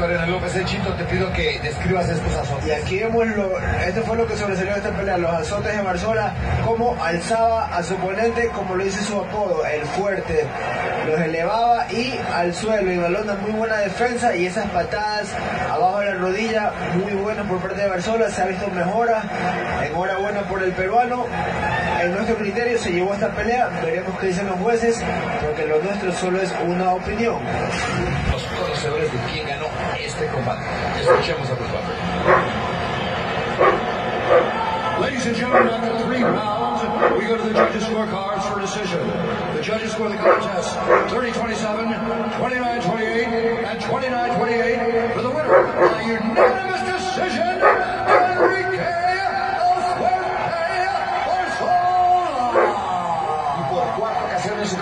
Lorena López Chito, te pido que describas estos azotes. Y aquí vemos, lo, esto fue lo que sobresalió de esta pelea, los azotes de Barzola, cómo alzaba a su oponente, como lo dice su apodo, el fuerte, los elevaba y al suelo, y Balona muy buena defensa y esas patadas abajo de la rodilla, muy buenas por parte de Barzola, se ha visto mejora, enhorabuena por el peruano, en nuestro criterio se llevó esta pelea, veremos qué dicen los jueces, porque lo nuestro solo es una opinión. Los conocedores de quién ganó este combate. Escuchemos a Bruce Buffer. Ladies and gentlemen, after three rounds, we go to the judges' scorecards for decision. The judges score the contest 30-27, 29-28, and 29-28 for the winner by unanimous decision. en su carrera.